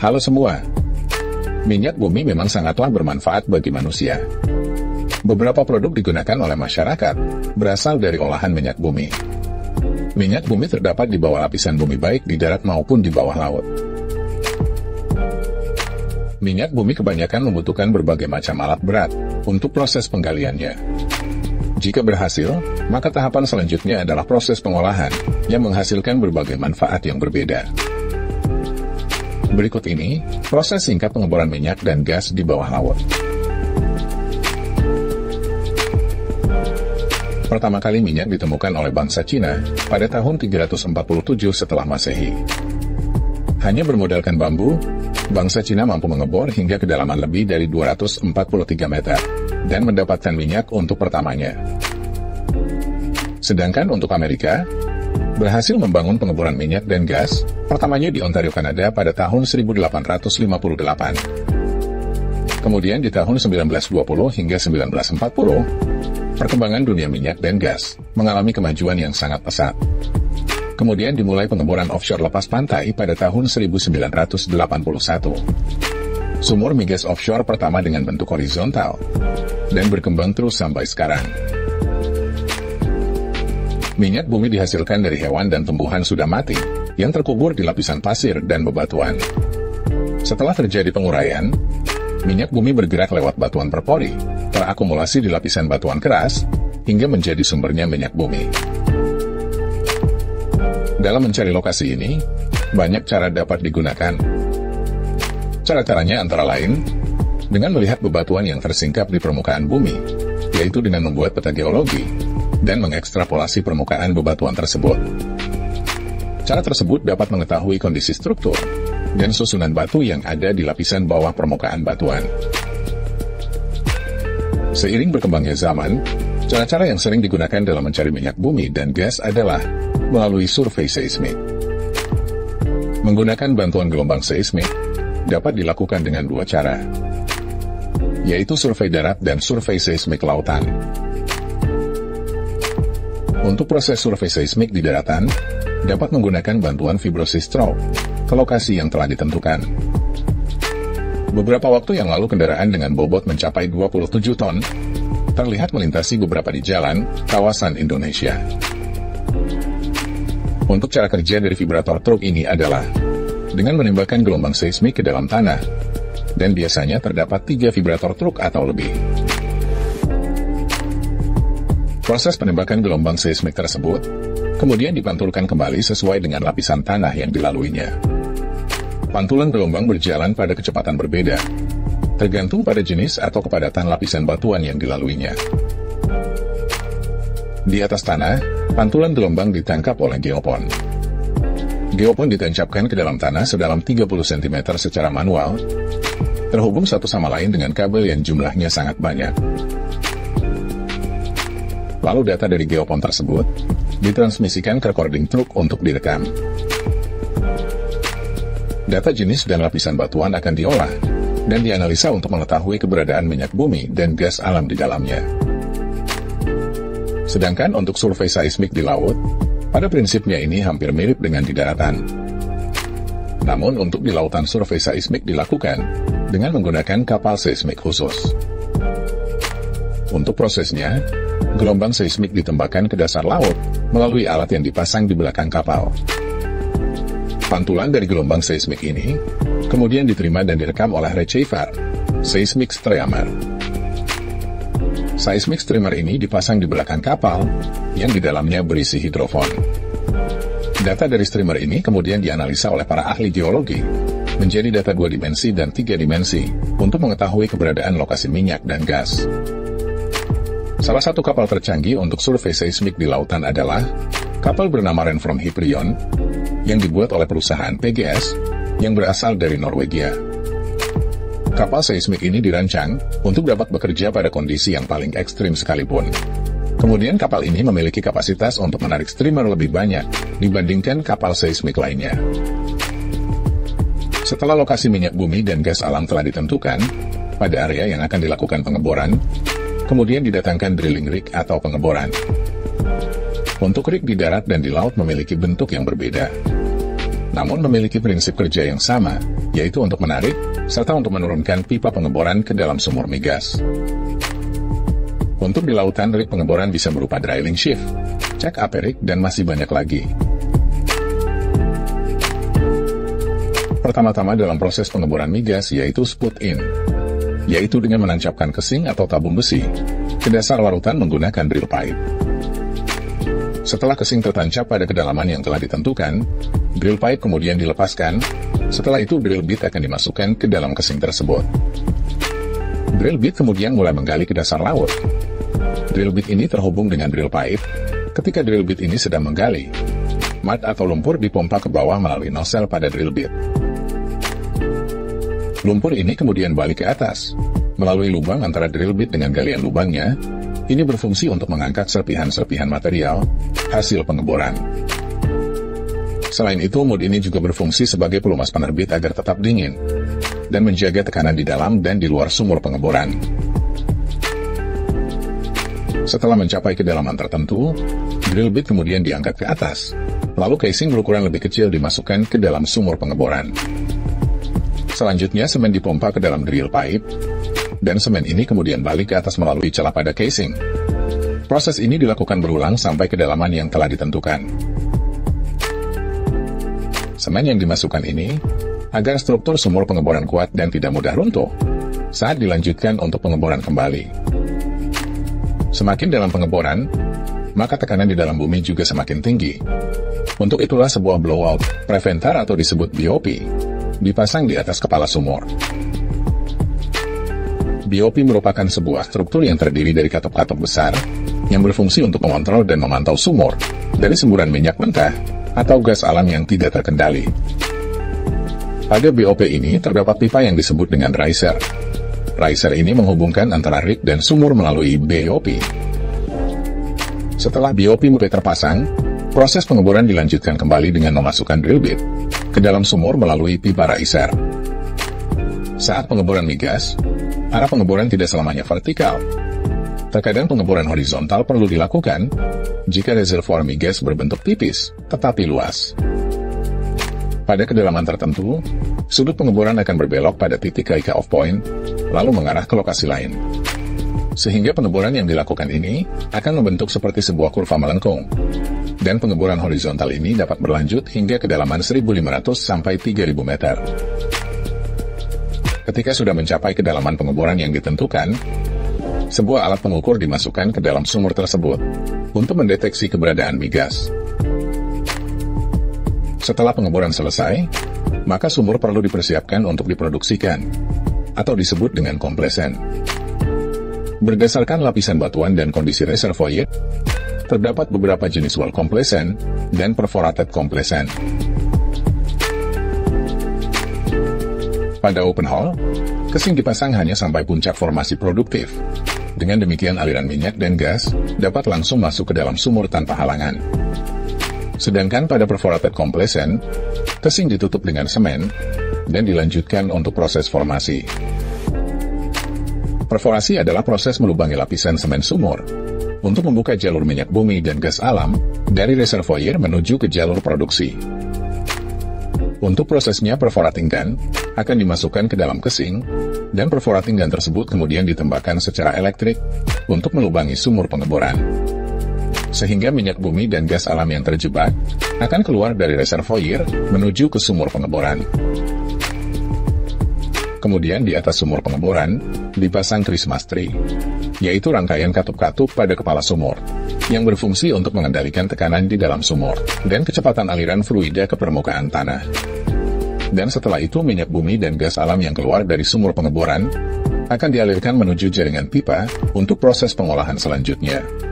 Halo semua. Minyak bumi memang sangatlah bermanfaat bagi manusia. Beberapa produk digunakan oleh masyarakat berasal dari olahan minyak bumi. Minyak bumi terdapat di bawah lapisan bumi baik di darat maupun di bawah laut. Minyak bumi kebanyakan membutuhkan berbagai macam alat berat untuk proses penggaliannya. Jika berhasil, maka tahapan selanjutnya adalah proses pengolahan yang menghasilkan berbagai manfaat yang berbeda. Berikut ini, proses singkat pengeboran minyak dan gas di bawah laut. Pertama kali minyak ditemukan oleh bangsa Cina pada tahun 347 setelah Masehi. Hanya bermodalkan bambu, bangsa Cina mampu mengebor hingga kedalaman lebih dari 243 meter dan mendapatkan minyak untuk pertamanya. Sedangkan untuk Amerika, berhasil membangun pengeboran minyak dan gas, pertamanya di Ontario, Kanada pada tahun 1858. Kemudian di tahun 1920 hingga 1940, perkembangan dunia minyak dan gas mengalami kemajuan yang sangat pesat. Kemudian dimulai pengeboran offshore lepas pantai pada tahun 1981. Sumur migas offshore pertama dengan bentuk horizontal, dan berkembang terus sampai sekarang. Minyak bumi dihasilkan dari hewan dan tumbuhan sudah mati, yang terkubur di lapisan pasir dan bebatuan. Setelah terjadi penguraian, minyak bumi bergerak lewat batuan perpori, terakumulasi di lapisan batuan keras, hingga menjadi sumbernya minyak bumi. Dalam mencari lokasi ini, banyak cara dapat digunakan. Cara-caranya antara lain, dengan melihat bebatuan yang tersingkap di permukaan bumi, yaitu dengan membuat peta geologi, dan mengekstrapolasi permukaan bebatuan tersebut. Cara tersebut dapat mengetahui kondisi struktur dan susunan batu yang ada di lapisan bawah permukaan batuan. Seiring berkembangnya zaman, cara-cara yang sering digunakan dalam mencari minyak bumi dan gas adalah melalui survei seismik. Menggunakan bantuan gelombang seismik dapat dilakukan dengan dua cara, yaitu survei darat dan survei seismik lautan. Untuk proses survei seismik di daratan, dapat menggunakan bantuan vibrosistroke ke lokasi yang telah ditentukan. Beberapa waktu yang lalu kendaraan dengan bobot mencapai 27 ton terlihat melintasi beberapa di jalan kawasan Indonesia. Untuk cara kerja dari vibrator truk ini adalah dengan menembakkan gelombang seismik ke dalam tanah, dan biasanya terdapat tiga vibrator truk atau lebih. Proses penembakan gelombang seismik tersebut kemudian dipantulkan kembali sesuai dengan lapisan tanah yang dilaluinya. Pantulan gelombang berjalan pada kecepatan berbeda, tergantung pada jenis atau kepadatan lapisan batuan yang dilaluinya. Di atas tanah, pantulan gelombang ditangkap oleh geopon. Geopon ditancapkan ke dalam tanah sedalam 30 cm secara manual, terhubung satu sama lain dengan kabel yang jumlahnya sangat banyak. Lalu data dari geopon tersebut ditransmisikan ke recording truk untuk direkam. Data jenis dan lapisan batuan akan diolah dan dianalisa untuk mengetahui keberadaan minyak bumi dan gas alam di dalamnya. Sedangkan untuk survei seismik di laut, pada prinsipnya ini hampir mirip dengan di daratan. Namun untuk di lautan survei seismik dilakukan dengan menggunakan kapal seismik khusus. Untuk prosesnya, gelombang seismik ditembakkan ke dasar laut melalui alat yang dipasang di belakang kapal. Pantulan dari gelombang seismik ini kemudian diterima dan direkam oleh receiver, seismic streamer. Seismic streamer ini dipasang di belakang kapal yang di dalamnya berisi hidrofon. Data dari streamer ini kemudian dianalisa oleh para ahli geologi menjadi data dua dimensi dan tiga dimensi untuk mengetahui keberadaan lokasi minyak dan gas. Salah satu kapal tercanggih untuk survei seismik di lautan adalah kapal bernama Renfrom Hyperion yang dibuat oleh perusahaan PGS yang berasal dari Norwegia. Kapal seismik ini dirancang untuk dapat bekerja pada kondisi yang paling ekstrim sekalipun. Kemudian kapal ini memiliki kapasitas untuk menarik streamer lebih banyak dibandingkan kapal seismik lainnya. Setelah lokasi minyak bumi dan gas alam telah ditentukan, pada area yang akan dilakukan pengeboran, Kemudian didatangkan drilling rig atau pengeboran. Untuk rig di darat dan di laut memiliki bentuk yang berbeda. namun memiliki prinsip kerja yang sama, yaitu untuk menarik, serta untuk menurunkan pipa pengeboran ke dalam sumur migas. Untuk di lautan, rig pengeboran bisa berupa drilling shift, cek aperik, dan masih banyak lagi. Pertama-tama dalam proses pengeboran migas yaitu spot in, yaitu dengan menancapkan kesing atau tabung besi ke dasar larutan menggunakan drill pipe. Setelah kesing tertancap pada kedalaman yang telah ditentukan, drill pipe kemudian dilepaskan, setelah itu drill bit akan dimasukkan ke dalam kesing tersebut. Drill bit kemudian mulai menggali ke dasar laut. Drill bit ini terhubung dengan drill pipe. Ketika drill bit ini sedang menggali, mat atau lumpur dipompa ke bawah melalui nozzle pada drill bit. Lumpur ini kemudian balik ke atas, melalui lubang antara drill bit dengan galian lubangnya, ini berfungsi untuk mengangkat serpihan-serpihan material hasil pengeboran. Selain itu, mood ini juga berfungsi sebagai pelumas penerbit agar tetap dingin dan menjaga tekanan di dalam dan di luar sumur pengeboran. Setelah mencapai kedalaman tertentu, drill bit kemudian diangkat ke atas, lalu casing berukuran lebih kecil dimasukkan ke dalam sumur pengeboran. Selanjutnya, semen dipompa ke dalam drill pipe, dan semen ini kemudian balik ke atas melalui celah pada casing. Proses ini dilakukan berulang sampai kedalaman yang telah ditentukan. Semen yang dimasukkan ini agar struktur sumur pengeboran kuat dan tidak mudah runtuh saat dilanjutkan untuk pengeboran kembali. Semakin dalam pengeboran, maka tekanan di dalam bumi juga semakin tinggi. Untuk itulah sebuah blowout, preventar atau disebut BOP, dipasang di atas kepala sumur. BOP merupakan sebuah struktur yang terdiri dari katup-katup besar, yang berfungsi untuk mengontrol dan memantau sumur, dari semburan minyak mentah, atau gas alam yang tidak terkendali. Pada BOP ini terdapat pipa yang disebut dengan riser. Riser ini menghubungkan antara rig dan sumur melalui BOP. Setelah BOP mulai terpasang, proses pengeboran dilanjutkan kembali dengan memasukkan drill bit ke dalam sumur melalui pipa riser. Saat pengeboran migas, arah pengeboran tidak selamanya vertikal. Terkadang pengeboran horizontal perlu dilakukan jika reservoir migas berbentuk tipis tetapi luas. Pada kedalaman tertentu, sudut pengeboran akan berbelok pada titik Kaika off point, lalu mengarah ke lokasi lain. Sehingga pengeboran yang dilakukan ini akan membentuk seperti sebuah kurva melengkung. Dan pengeboran horizontal ini dapat berlanjut hingga kedalaman 1500 sampai 3000 meter. Ketika sudah mencapai kedalaman pengeboran yang ditentukan, sebuah alat pengukur dimasukkan ke dalam sumur tersebut untuk mendeteksi keberadaan migas. Setelah pengeboran selesai, maka sumur perlu dipersiapkan untuk diproduksikan, atau disebut dengan komplesen. Berdasarkan lapisan batuan dan kondisi reservoir, terdapat beberapa jenis well komplesen dan perforated komplesen. Pada open hole, kesing dipasang hanya sampai puncak formasi produktif. Dengan demikian aliran minyak dan gas dapat langsung masuk ke dalam sumur tanpa halangan. Sedangkan pada perforated completion, kesing ditutup dengan semen dan dilanjutkan untuk proses formasi. Perforasi adalah proses melubangi lapisan semen sumur untuk membuka jalur minyak bumi dan gas alam dari reservoir menuju ke jalur produksi. Untuk prosesnya perforating gun akan dimasukkan ke dalam kesing, dan perforating gun tersebut kemudian ditembakkan secara elektrik untuk melubangi sumur pengeboran. Sehingga minyak bumi dan gas alam yang terjebak akan keluar dari reservoir menuju ke sumur pengeboran. Kemudian di atas sumur pengeboran, dipasang Christmas tree, yaitu rangkaian katup-katup pada kepala sumur, yang berfungsi untuk mengendalikan tekanan di dalam sumur, dan kecepatan aliran fluida ke permukaan tanah. Dan setelah itu minyak bumi dan gas alam yang keluar dari sumur pengeboran, akan dialirkan menuju jaringan pipa untuk proses pengolahan selanjutnya.